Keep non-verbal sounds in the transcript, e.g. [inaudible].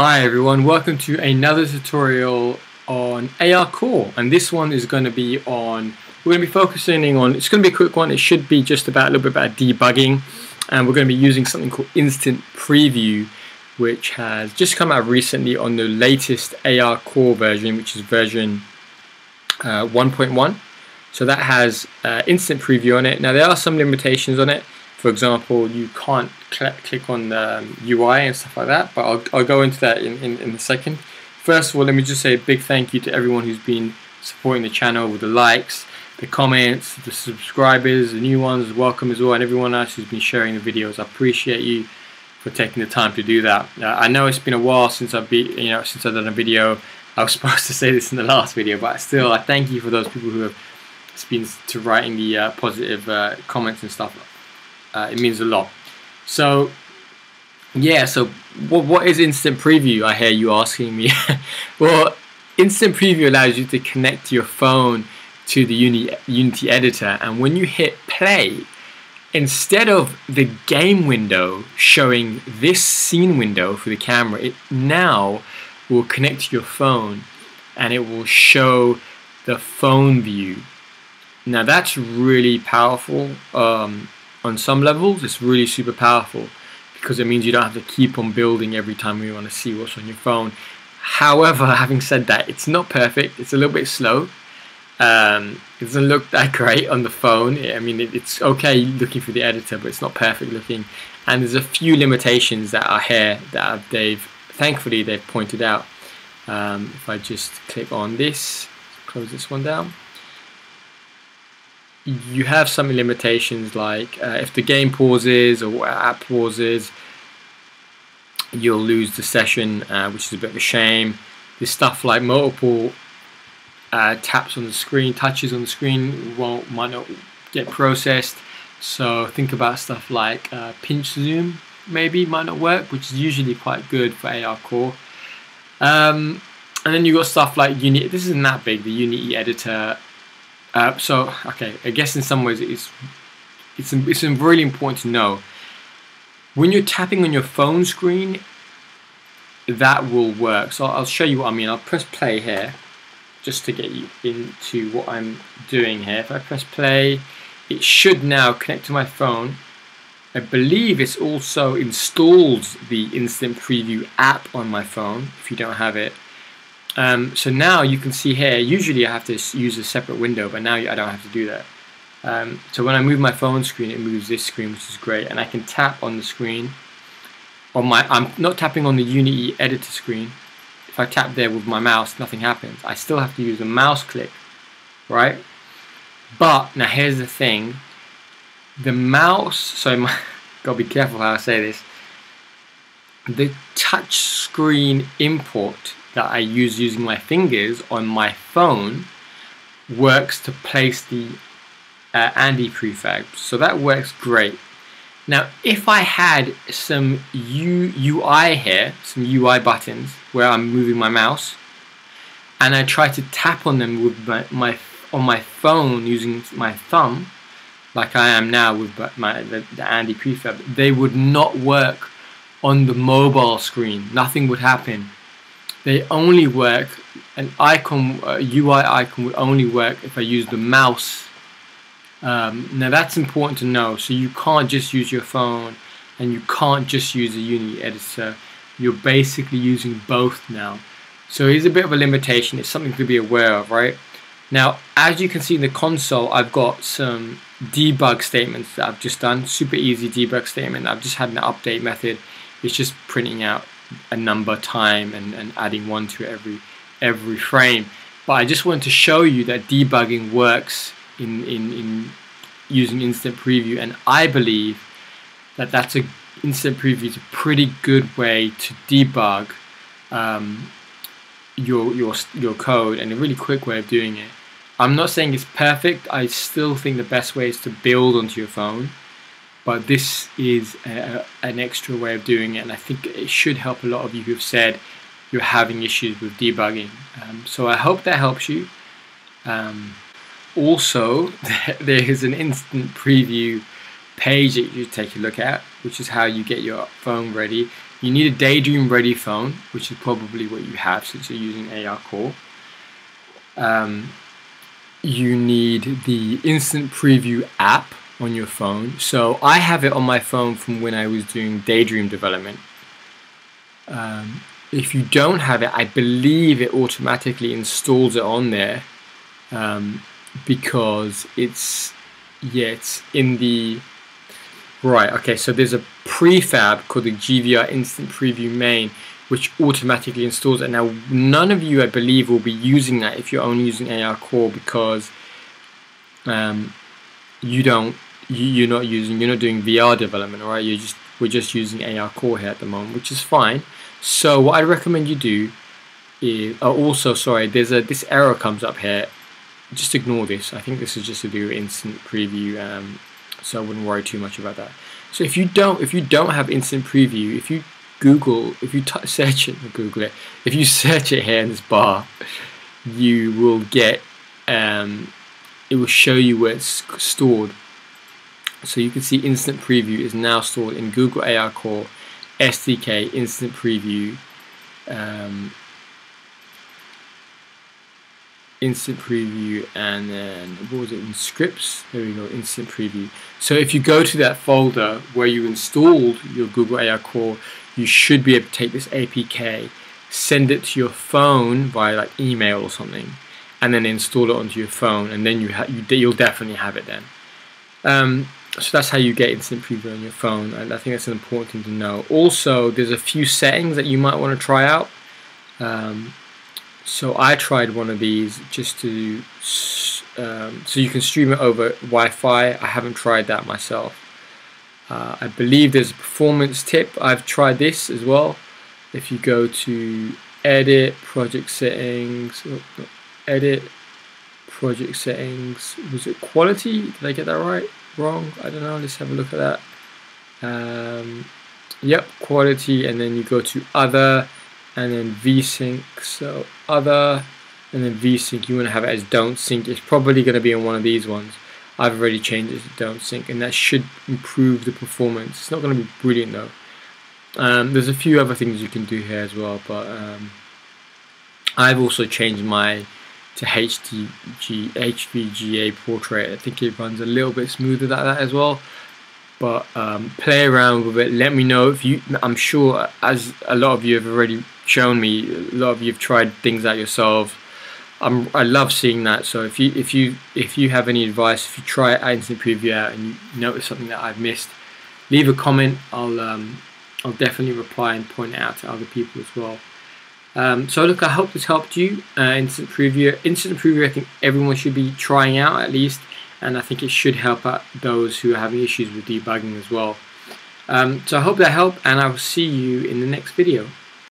Hi everyone, welcome to another tutorial on AR Core and this one is going to be on, we're going to be focusing on, it's going to be a quick one, it should be just about a little bit about debugging and we're going to be using something called Instant Preview which has just come out recently on the latest AR Core version which is version uh, 1.1 so that has uh, Instant Preview on it. Now there are some limitations on it for example, you can't cl click on the UI and stuff like that, but I'll, I'll go into that in, in, in a second. First of all, let me just say a big thank you to everyone who's been supporting the channel with the likes, the comments, the subscribers, the new ones, welcome as well, and everyone else who's been sharing the videos. I appreciate you for taking the time to do that. Uh, I know it's been a while since I've been, you know, since I've done a video. I was [laughs] supposed to say this in the last video, but still, I thank you for those people who have been to writing the uh, positive uh, comments and stuff uh, it means a lot. So yeah, so what, what is instant preview? I hear you asking me. [laughs] well, instant preview allows you to connect your phone to the Uni, Unity editor, and when you hit play, instead of the game window showing this scene window for the camera, it now will connect to your phone and it will show the phone view. Now that's really powerful. Um, on some levels it's really super powerful because it means you don't have to keep on building every time you want to see what's on your phone. However, [laughs] having said that, it's not perfect. It's a little bit slow. Um, it doesn't look that [laughs] great on the phone. I mean, it, it's okay looking for the editor, but it's not perfect looking. And there's a few limitations that are here that they've, thankfully, they've pointed out. Um, if I just click on this, close this one down you have some limitations like uh, if the game pauses or app pauses you'll lose the session uh, which is a bit of a shame. There's stuff like multiple uh, taps on the screen touches on the screen won't might not get processed. So think about stuff like uh, pinch zoom maybe might not work which is usually quite good for AR core. Um, and then you've got stuff like Unity this isn't that big the Unity editor uh, so, okay, I guess in some ways it's, it's, it's really important to know when you're tapping on your phone screen, that will work. So I'll show you what I mean. I'll press play here just to get you into what I'm doing here. If I press play, it should now connect to my phone. I believe it's also installed the Instant Preview app on my phone if you don't have it. Um, so now you can see here, usually I have to use a separate window, but now I don't have to do that. Um, so when I move my phone screen, it moves this screen, which is great, and I can tap on the screen. On my, I'm not tapping on the Unity editor screen. If I tap there with my mouse, nothing happens. I still have to use a mouse click, right? But now here's the thing: the mouse. So my, [laughs] gotta be careful how I say this. The touch screen import that I use using my fingers on my phone works to place the uh, Andy prefab. So that works great. Now, if I had some U UI here, some UI buttons where I'm moving my mouse, and I try to tap on them with my, my on my phone using my thumb, like I am now with my the, the Andy prefab, they would not work on the mobile screen. Nothing would happen they only work an icon a UI icon would only work if I use the mouse. Um, now that's important to know. So you can't just use your phone and you can't just use a Unity editor. You're basically using both now. So here's a bit of a limitation. It's something to be aware of right? Now as you can see in the console I've got some debug statements that I've just done. Super easy debug statement. I've just had an update method. It's just printing out a number time and, and adding one to every every frame. But I just wanted to show you that debugging works in, in, in using instant preview and I believe that that's a instant preview is a pretty good way to debug um, your your your code and a really quick way of doing it. I'm not saying it's perfect. I still think the best way is to build onto your phone but this is a, an extra way of doing it and I think it should help a lot of you who have said you're having issues with debugging. Um, so I hope that helps you. Um, also [laughs] there is an instant preview page that you take a look at which is how you get your phone ready. You need a Daydream ready phone, which is probably what you have since you're using AR Core. Um, you need the Instant Preview app on your phone. So I have it on my phone from when I was doing Daydream development. Um, if you don't have it, I believe it automatically installs it on there um, because it's yeah it's in the right okay so there's a prefab called the GVR Instant Preview main which automatically installs it now none of you I believe will be using that if you're only using AR core because um, you don't you, are not using you're not doing VR development right you're just we're just using AR core here at the moment which is fine so what I recommend you do is oh, also sorry there's a this error comes up here just ignore this. I think this is just to do instant preview, um, so I wouldn't worry too much about that. So if you don't, if you don't have instant preview, if you Google, if you [laughs] search it, Google it, if you search it here in this bar, you will get, um, it will show you where it's stored. So you can see instant preview is now stored in Google AR Core SDK instant preview. Um, instant preview and then what was it in scripts there we go instant preview so if you go to that folder where you installed your Google AR Core you should be able to take this APK send it to your phone via like email or something and then install it onto your phone and then you, you you'll definitely have it then um, so that's how you get instant preview on your phone and I think that's an important thing to know also there's a few settings that you might want to try out um, so I tried one of these just to um, so you can stream it over Wi-Fi. I haven't tried that myself. Uh, I believe there's a performance tip. I've tried this as well. If you go to edit project settings, oh, edit project settings, was it quality? Did I get that right? Wrong? I don't know. Let's have a look at that. Um, yep, quality, and then you go to other and then vsync so other and then vsync you want to have it as don't sync it's probably going to be on one of these ones I've already changed it to don't sync and that should improve the performance it's not going to be brilliant though um, there's a few other things you can do here as well but um, I've also changed my to HDG, HVGA portrait. I think it runs a little bit smoother than that as well. But um, play around with it. Let me know if you I'm sure as a lot of you have already shown me a lot of you've tried things out yourself. I'm, I love seeing that. So if you if you if you have any advice if you try it instant preview out and you notice something that I've missed leave a comment. I'll um, I'll definitely reply and point it out to other people as well um, so look I hope this helped you uh, instant preview instant preview I think everyone should be trying out at least and I think it should help out those who are having issues with debugging as well. Um, so I hope that helped and I will see you in the next video.